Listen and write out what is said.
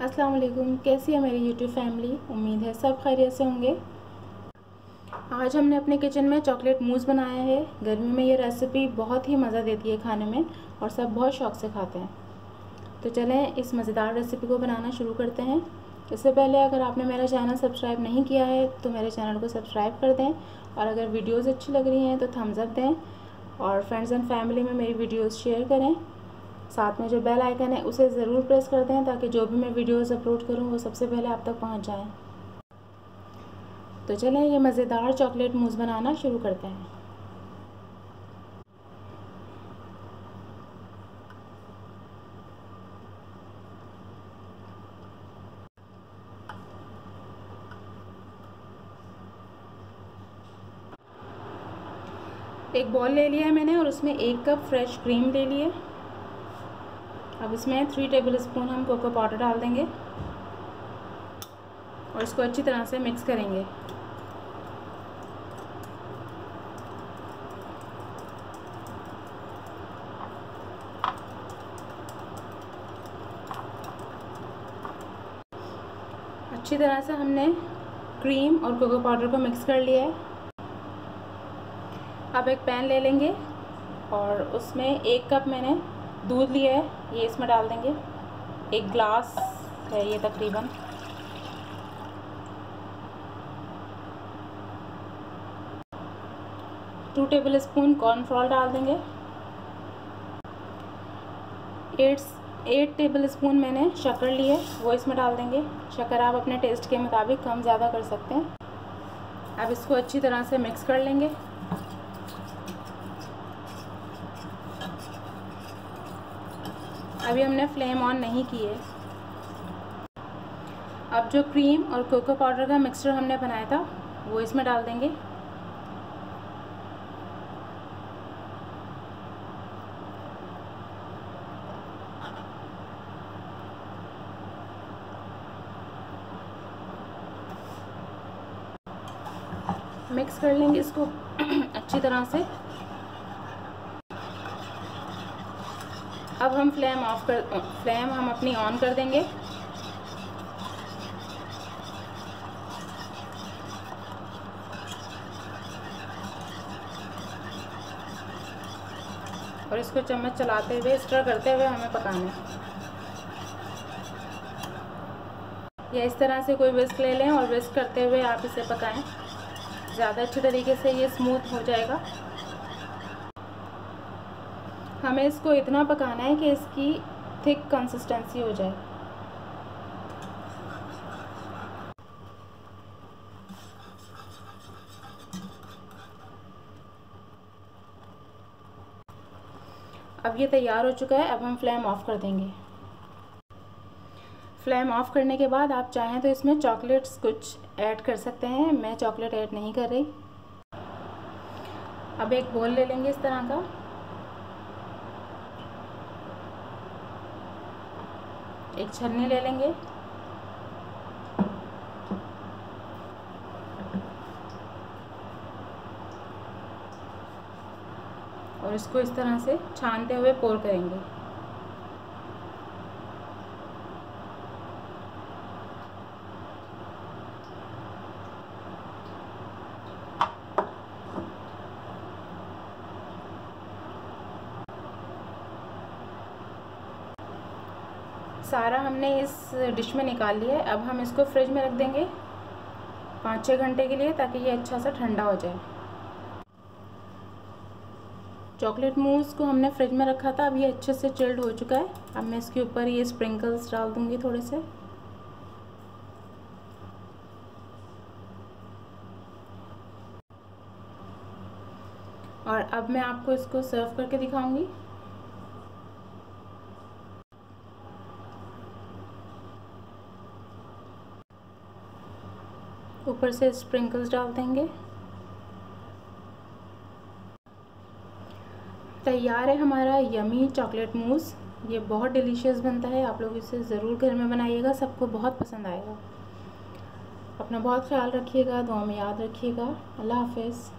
अस्सलाम वालेकुम कैसी है मेरी यूट्यूब फैमिली उम्मीद है सब खैरियत से होंगे। आज हमने अपने किचन में चॉकलेट मूस बनाया है। गर्मी में ये रेसिपी बहुत ही मज़ा देती है खाने में और सब बहुत शौक से खाते हैं। तो चलें, इस मज़ेदार रेसिपी को बनाना शुरू करते हैं। इससे पहले अगर आपने मेरा चैनल सब्सक्राइब नहीं किया है तो मेरे चैनल को सब्सक्राइब कर दें और अगर वीडियोज़ अच्छी लग रही हैं तो थम्स अप दें और फ्रेंड्स एंड फैमिली में मेरी वीडियोज़ शेयर करें। साथ में जो बेल आइकन है, उसे ज़रूर प्रेस कर दें ताकि जो भी मैं वीडियोज़ अपलोड करूँ, वो सबसे पहले आप तक पहुँच जाए। तो चलें, ये मज़ेदार चॉकलेट मूस बनाना शुरू करते हैं। एक बॉल ले लिया है मैंने और उसमें एक कप फ्रेश क्रीम ले लिए अब इसमें थ्री टेबल स्पून हम कोको पाउडर डाल देंगे और इसको अच्छी तरह से मिक्स करेंगे। अच्छी तरह से हमने क्रीम और कोको पाउडर को मिक्स कर लिया है। अब एक पैन ले लेंगे और उसमें एक कप मैंने दूध लिया है, ये इसमें डाल देंगे। एक ग्लास है ये तकरीबन। टू टेबल स्पून कॉर्नफ्लॉर डाल देंगे। एट एट टेबल स्पून मैंने शक्कर ली है, वो इसमें डाल देंगे। शक्कर आप अपने टेस्ट के मुताबिक कम ज़्यादा कर सकते हैं। अब इसको अच्छी तरह से मिक्स कर लेंगे। अभी हमने फ्लेम ऑन नहीं किए। अब जो क्रीम और कोको पाउडर का मिक्सचर हमने बनाया था, वो इसमें डाल देंगे। मिक्स कर लेंगे इसको अच्छी तरह से। अब हम फ्लेम ऑफ़ कर फ्लेम हम अपनी ऑन कर देंगे। और इसको चम्मच चलाते हुए स्टर करते हुए हमें पकाना है। या इस तरह से कोई विस्क ले लें और विस्क करते हुए आप इसे पकाएँ। ज़्यादा अच्छे तरीके से ये स्मूथ हो जाएगा। हमें इसको इतना पकाना है कि इसकी थिक कंसिस्टेंसी हो जाए। अब ये तैयार हो चुका है, अब हम फ्लेम ऑफ़ कर देंगे। फ्लेम ऑफ़ करने के बाद आप चाहें तो इसमें चॉकलेट्स कुछ ऐड कर सकते हैं। मैं चॉकलेट ऐड नहीं कर रही। अब एक बोल ले लेंगे इस तरह का। एक छलनी ले लेंगे। और इसको इस तरह से छानते हुए पोर करेंगे। सारा हमने इस डिश में निकाल लिया है। अब हम इसको फ्रिज में रख देंगे पाँच छः घंटे के लिए ताकि ये अच्छा सा ठंडा हो जाए। चॉकलेट मूस को हमने फ्रिज में रखा था, अब ये अच्छे से चिल्ड हो चुका है। अब मैं इसके ऊपर ये स्प्रिंकल्स डाल दूँगी थोड़े से। और अब मैं आपको इसको सर्व करके दिखाऊँगी। ऊपर से स्प्रिंकल्स डाल देंगे। तैयार है हमारा यमी चॉकलेट मूस ये बहुत डिलीशियस बनता है। आप लोग इसे ज़रूर घर में बनाइएगा। सबको बहुत पसंद आएगा। अपना बहुत ख्याल रखिएगा। दुआ में याद रखिएगा। अल्लाह हाफिज़।